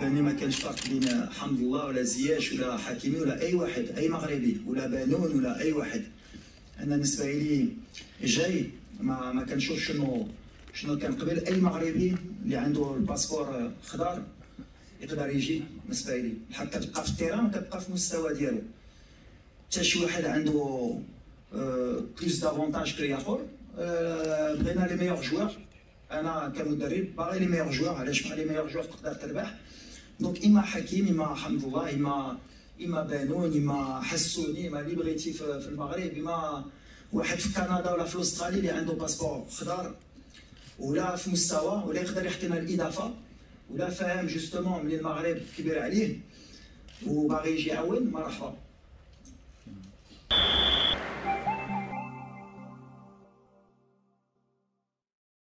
باني ما كانش فرق بين حمد الله ولا زياش ولا حكيمي ولا أي واحد أي مغربي ولا بانون ولا أي واحد. أنا بالنسبة لي جاي ما ما كنشوف شنو شنو كان قبل. أي مغربي اللي عنده ال passeport خضر يقدر يجي بالنسبة لي. حتى تبقى في ال terrain كتبقى في المستوى ديالو. حتى شي واحد عنده plus d'avantages que الآخر بغينا les meilleurs joueurs أنا كمدرب باغي les meilleurs joueurs علاش مع les meilleurs joueurs تقدر تربح؟ donc إما حكيمي إما حمد الله إما إما بانون إما حسوني إما اللي بغيتي في المغرب إما واحد في كندا ولا في أستراليا اللي عنده passeport خضر ولا في مستوى ولا يقدر يعطينا الاضافه ولا فاهم justement أن المغرب كبير عليه وباغي يجي يعاون مرحبا.